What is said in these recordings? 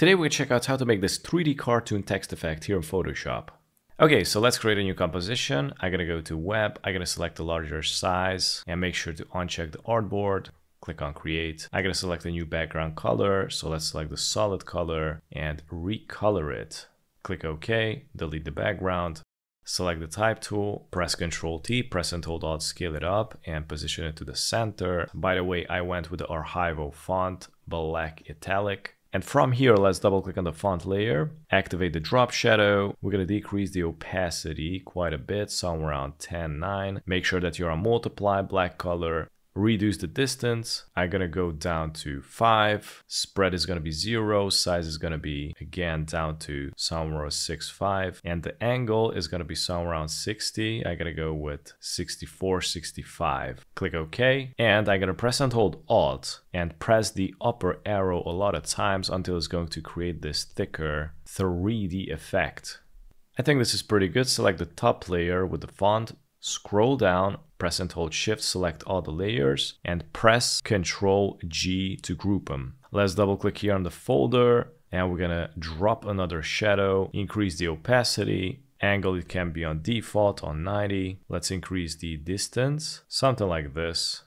Today we're going to check out how to make this 3D cartoon text effect here in Photoshop. Okay, so let's create a new composition. I'm gonna go to web, I'm gonna select a larger size and make sure to uncheck the artboard. Click on create. I'm gonna select a new background color. So let's select the solid color and recolor it. Click OK, delete the background. Select the type tool, press Ctrl T, press and hold Alt, scale it up and position it to the center. By the way, I went with the Archivo font, black italic. And from here, let's double click on the font layer, activate the drop shadow. We're to decrease the opacity quite a bit, somewhere around 10, 9. Make sure that you're on multiply black color reduce the distance. I'm gonna go down to five. Spread is gonna be zero. Size is gonna be again down to somewhere six five, and the angle is gonna be somewhere around 60. I'm gonna go with 64, 65. Click OK, and I'm gonna press and hold Alt and press the upper arrow a lot of times until it's going to create this thicker 3D effect. I think this is pretty good. Select the top layer with the font Scroll down, press and hold shift, select all the layers and press Ctrl G to group them. Let's double click here on the folder and we're gonna drop another shadow, increase the opacity, angle it can be on default on 90. Let's increase the distance, something like this.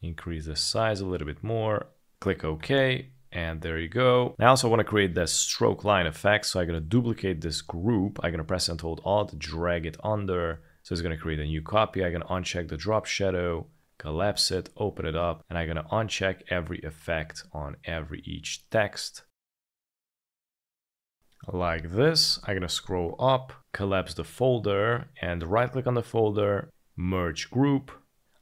Increase the size a little bit more, click OK, and there you go. I also want to create that stroke line effect, so I'm gonna duplicate this group. I'm gonna press and hold Alt, drag it under, so it's going to create a new copy. I'm going to uncheck the drop shadow, collapse it, open it up, and I'm going to uncheck every effect on every each text. Like this, I'm going to scroll up, collapse the folder, and right click on the folder, merge group.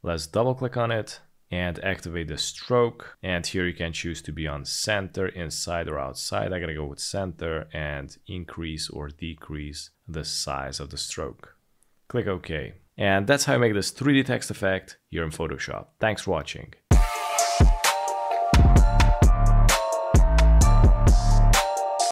Let's double click on it and activate the stroke. And here you can choose to be on center, inside or outside. I'm gonna go with center and increase or decrease the size of the stroke. Click OK. And that's how I make this 3D text effect here in Photoshop. Thanks for watching.